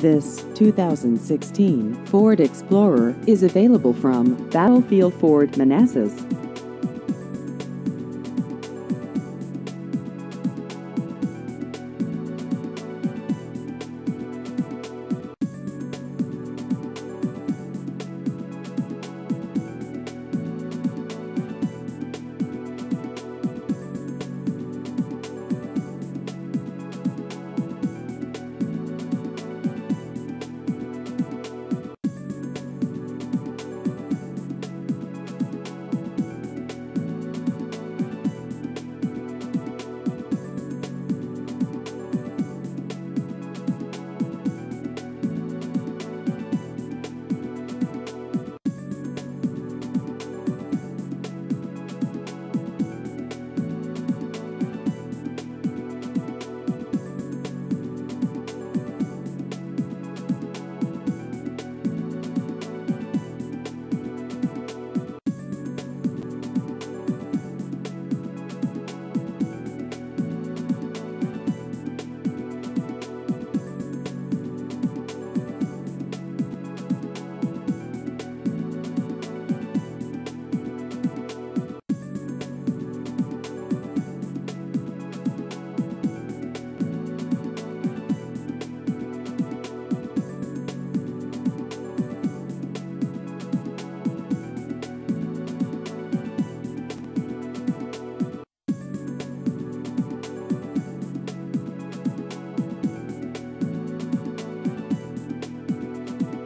This 2016 Ford Explorer is available from Battlefield Ford Manassas.